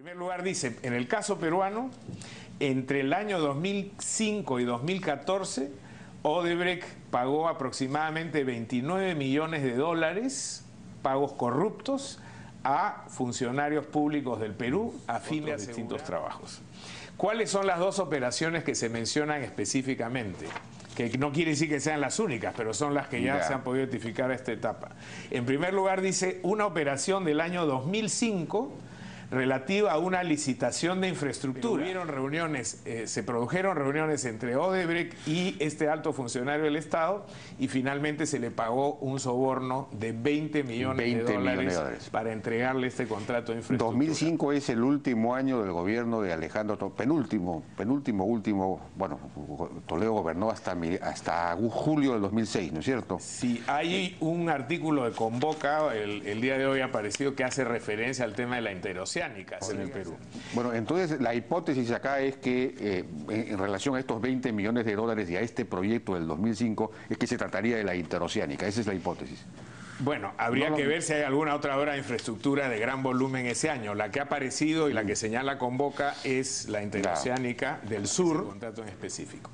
En primer lugar dice, en el caso peruano, entre el año 2005 y 2014, Odebrecht pagó aproximadamente 29 millones de dólares, pagos corruptos, a funcionarios públicos del Perú a fines de distintos trabajos. ¿Cuáles son las dos operaciones que se mencionan específicamente? que no quiere decir que sean las únicas, pero son las que ya, se han podido identificar a esta etapa. En primer lugar dice una operación del año 2005 relativa a una licitación de infraestructura. reuniones, eh, se produjeron reuniones entre Odebrecht y este alto funcionario del Estado y finalmente se le pagó un soborno de 20 millones, de, dólares para entregarle este contrato de infraestructura. 2005 es el último año del gobierno de Alejandro, penúltimo, penúltimo, último, bueno, Toledo gobernó hasta, hasta julio del 2006, ¿no es cierto? Sí, hay un artículo de Convoca, el, el día de hoy ha aparecido, que hace referencia al tema de la interoceánica en el Perú. Bueno, entonces la hipótesis acá es que eh, en, relación a estos 20 millones de dólares y a este proyecto del 2005 es que se trataría de la interoceánica, esa es la hipótesis. Bueno, habría que ver si hay alguna otra obra de infraestructura de gran volumen ese año. La que ha aparecido y la que señala Convoca es la interoceánica del sur, contrato en específico.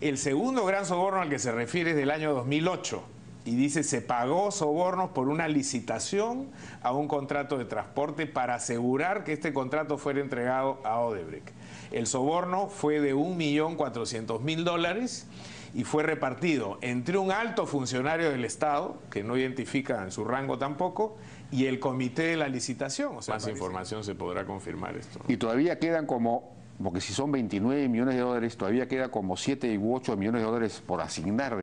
El segundo gran soborno al que se refiere es del año 2008 y dice se pagó sobornos por una licitación a un contrato de transporte para asegurar que este contrato fuera entregado a Odebrecht. El soborno fue de 1.400.000 dólares y fue repartido entre un alto funcionario del Estado, que no identifica en su rango tampoco, y el comité de la licitación. O sea, más información se podrá confirmar esto. Y todavía quedan como, porque si son 29 millones de dólares, todavía queda como 7 u 8 millones de dólares por asignar.